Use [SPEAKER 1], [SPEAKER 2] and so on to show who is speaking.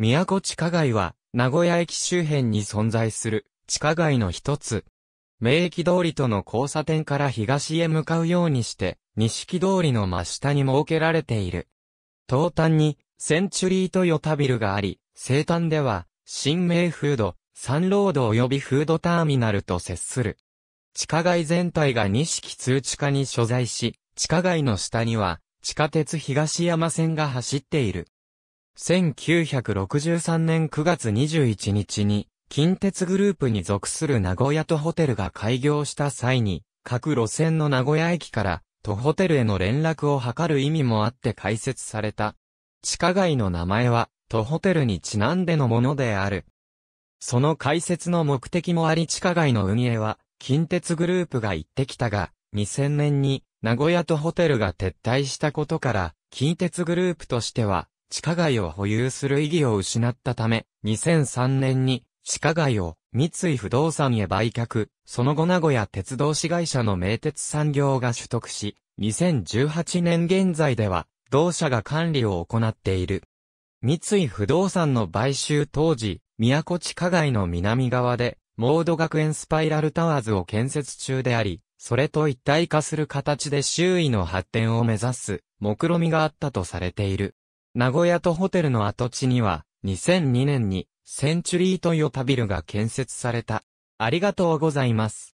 [SPEAKER 1] 宮古地下街は、名古屋駅周辺に存在する地下街の一つ。名駅通りとの交差点から東へ向かうようにして、錦通りの真下に設けられている。東端に、センチュリートヨタビルがあり、西端では、新名フード、サンロード及びフードターミナルと接する。地下街全体が錦通地下に所在し、地下街の下には、地下鉄東山線が走っている。1963年9月21日に、近鉄グループに属する名古屋とホテルが開業した際に、各路線の名古屋駅から都ホテルへの連絡を図る意味もあって開設された。地下街の名前は、都ホテルにちなんでのものである。その開設の目的もあり地下街の運営は、近鉄グループが行ってきたが、2000年に名古屋とホテルが撤退したことから、近鉄グループとしては、地下街を保有する意義を失ったため、2003年に地下街を三井不動産へ売却、その後名古屋鉄道市会社の名鉄産業が取得し、2018年現在では、同社が管理を行っている。三井不動産の買収当時、宮古地下街の南側で、モード学園スパイラルタワーズを建設中であり、それと一体化する形で周囲の発展を目指す、目論みがあったとされている。名古屋とホテルの跡地には、2002年にセンチュリートヨタビルが建設された。ありがとうございます。